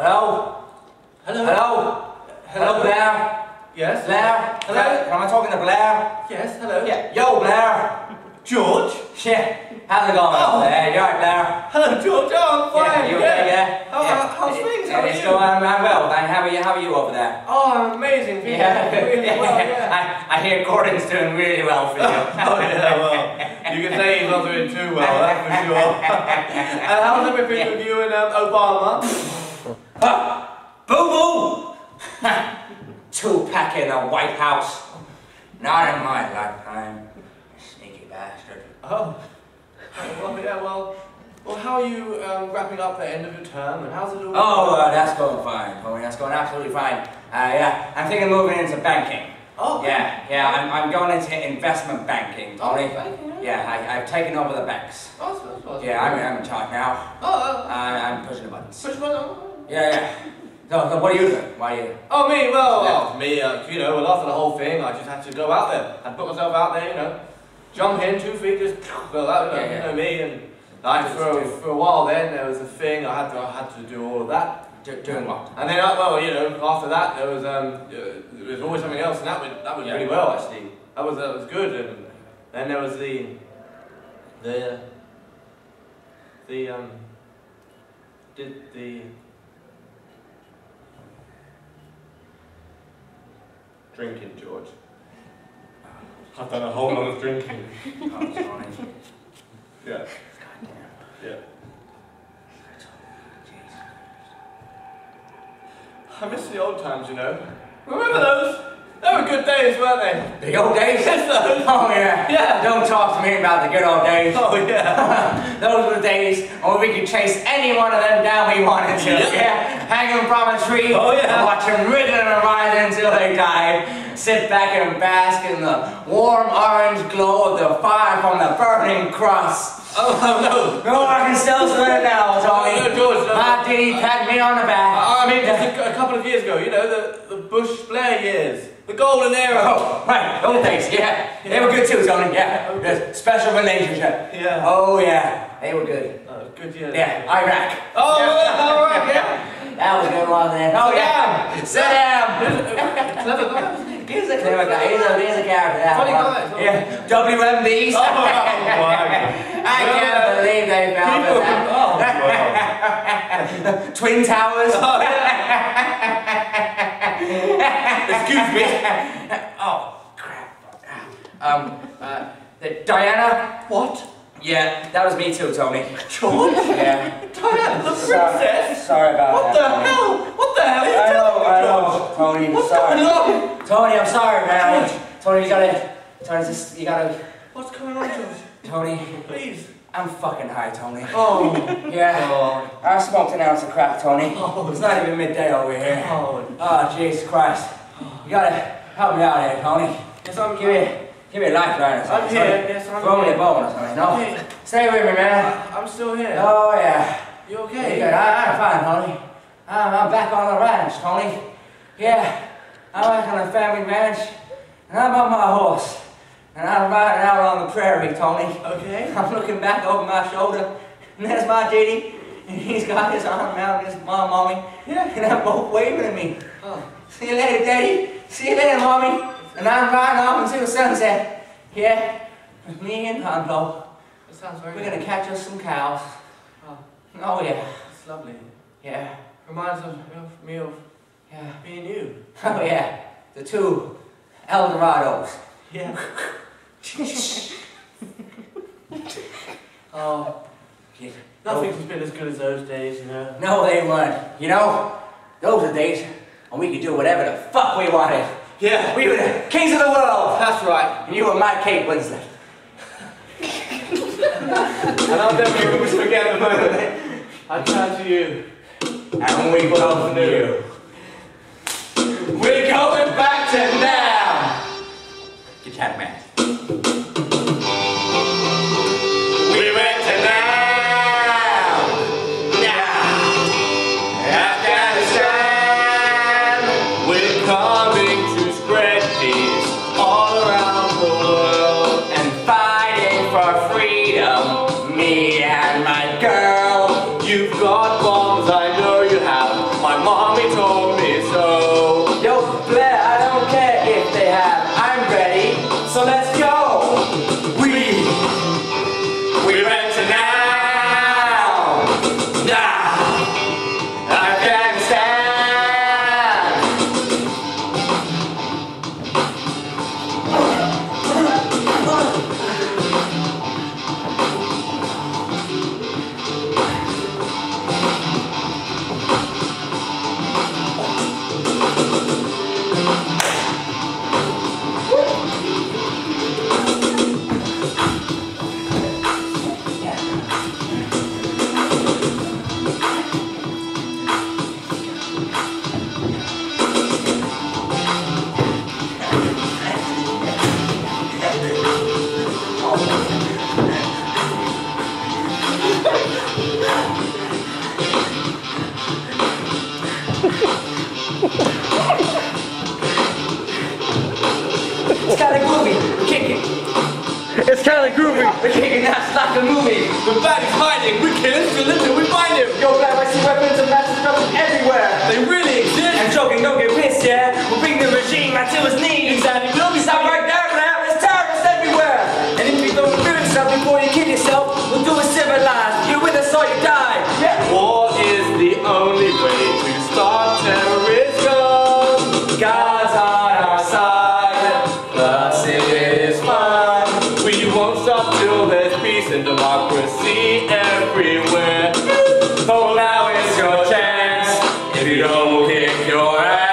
Hello? Hello? Hello? Hello, Blair? Yes? Blair? Hello? Am I talking to Blair? Yes, hello? Yeah. Yo, Blair. George? Yeah. How's it going? Oh. Blair? You alright, Blair? Hello, George. Oh, I'm fine. Yeah, you okay, yeah? How, yeah. how, how's things? How are it's you? going I'm, I'm well, thank How are you? How are you over there? Oh, I'm amazing. Things Yeah. really well, yeah. I, I hear Gordon's doing really well for you. oh, yeah, well, you can say he's not doing too well, that's for sure. and how's everything with you and um, Obama? Boo boo! Tupac in the White House. Not in my lifetime. Sneaky bastard. Oh. oh, well, yeah, well, well, how are you um, wrapping up the end of your term, and how's it all? Oh, uh, that's going fine. Oh, that's going absolutely fine. Uh, yeah, I'm thinking of moving into banking. Oh, Yeah, yeah, I'm, I'm going into investment banking, Oh, Tony. banking, yeah. Yeah, I, I've taken over the banks. Oh, that's, that's, that's Yeah, I'm, I'm in charge now. Oh, Uh, I'm pushing the buttons. which one? Oh, Yeah, yeah. So, so what are you doing? Why are you? Oh, me, well, Yeah. well, me, uh, you know, well, after the whole thing, I just had to go out there. I put myself out there, you know, jump in, two feet, just go out, you Yeah, you know me, and like, for, for a while then, there was a thing, I had to, I had to do all of that. Do, doing what? And then, uh, well, you know, after that, there was, um, uh, there was always something else, and that went, that went Yeah. really well, actually. That was, that was good, and then there was the, the, the, um, did the, drinking, George. I've done a whole lot of drinking. Oh. Yeah, yeah. I miss the old times, you know. Remember those? They were good days, weren't they? The old days? Oh, yeah. Yeah. Don't talk to me about the good old days. Oh, yeah. Those were the days when we could chase any one of them down we wanted to. Yeah. Yeah. Hang them from a tree. Oh, yeah. Watch them wriggle and writhe until they died. Sit back and bask in the warm orange glow of the fire from the burning cross. Oh, no. No, I can still smell it now, Tony. Oh, no, George, no. My diddy pat me on the back. I mean, just a, a couple of years ago, you know, the, the Bush Blair years. The golden era. Oh, right, those days, yeah. They were good too, Tony, yeah. Okay. The special relationship. Yeah. Oh, yeah. They were good. Oh, good years. Yeah, Iraq. Oh, Yeah. all right, yeah. That was a good one then. Oh, yeah. Sit down. Clever guy. He's a clever guy. He's a, he's a character. That Funny guy. Yeah. WMDs. Oh, wow. I can't believe they found that. oh, wow. Twin Towers. Oh, Excuse me. oh, crap. Um, uh, the- Diana? What? Yeah, that was me too, Tony. George? Yeah. Diana, the princess? sorry about What that. the hell? What the hell are you I know, telling I me, know, George? Tony. What's sorry. going on? Tony, I'm sorry, man. Tony, you gotta. Tony, just you gotta. What's going on, George? Tony, Please. I'm fucking high, Tony. Oh. Yeah. Oh. I smoked an ounce of crack, Tony. Oh. It's not even midday over here. Oh. Oh, Jesus Christ. You gotta help me out here, Tony. I'm Give me, give me a lifeline or I'm here. Yes, I'm Throw me a here. bone or something. No. Okay. Stay with me, man. I'm still here. Oh, yeah. You okay? good. I, I'm fine, Tony. I'm, I'm back on the ranch, Tony. Yeah, I'm back on the family ranch, and I'm on my horse. And I'm riding out on the prairie, Tony. Okay. I'm looking back over my shoulder, and there's my daddy, and he's got his arm around his mom, mommy, Yeah. and they're both waving at me. Oh. See you later, daddy. See you later, mommy. And I'm riding off until the sunset. Yeah, with me and Hondo. That sounds very We're gonna catch us some cows. Oh, Oh, yeah. it's lovely. Yeah, Reminds of, of me of yeah. me and you. Oh yeah, the two Eldorados. Yeah. oh, Yeah. nothing's been as good as those days, you know. No, they weren't. You know, those are days when we could do whatever the fuck we wanted. Yeah. We were the kings of the world, That's right. and you were my Kate Winslet. And I'll never forget the moment I turned to you. And we both knew. told me so. Yo, Blair, like a movie. The bad is hiding. We kill him, kill him we find him. Yo, black, I see weapons of mass destruction everywhere. They really exist. I'm joking, don't get pissed, yeah? Won't stop till there's peace and democracy everywhere. So now is your chance. If you don't, we'll kick your ass.